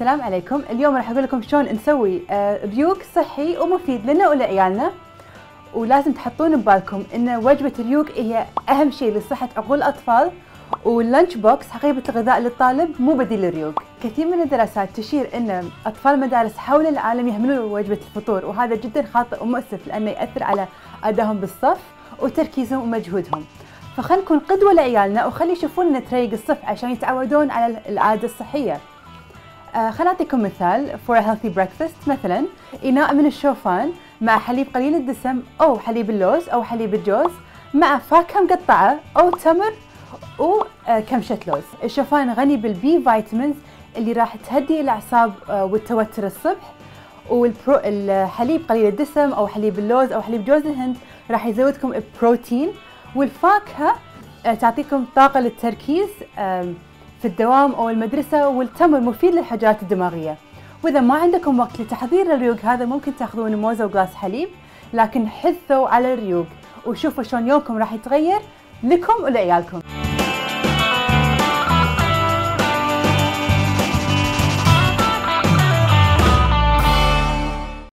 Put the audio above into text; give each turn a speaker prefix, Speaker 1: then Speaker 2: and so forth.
Speaker 1: السلام عليكم. اليوم راح أقول لكم شلون نسوي آه، ريوق صحي ومفيد لنا ولعيالنا. ولازم تحطون ببالكم إن وجبة الريوق هي أهم شيء لصحة عقول الأطفال. واللانش بوكس حقيبه الغذاء للطالب مو بديل للريوق كثير من الدراسات تشير إن أطفال المدارس حول العالم يهملون وجبة الفطور وهذا جدا خاطئ ومؤسف لأنه يأثر على أدائهم بالصف وتركيزهم ومجهودهم. فخلينا نكون قدوة لعيالنا وخلي يشوفون تريق الصف عشان يتعودون على العادة الصحية. آه خليني أعطيكم مثال for a healthy breakfast. مثلا إناء من الشوفان مع حليب قليل الدسم أو حليب اللوز أو حليب الجوز مع فاكهة مقطعة أو تمر وكمشه لوز. الشوفان غني بال B vitamins اللي راح تهدي الأعصاب آه، والتوتر الصبح. والحليب قليل الدسم أو حليب اللوز أو حليب جوز الهند راح يزودكم بروتين والفاكهة آه، تعطيكم طاقة للتركيز في الدوام أو المدرسة والتمر مفيد للحاجات الدماغية. وإذا ما عندكم وقت لتحضير الريوق هذا ممكن تاخذون موزة وغلاس حليب لكن حثوا على الريوق. وشوفوا شلون يومكم راح يتغير لكم ولعيالكم.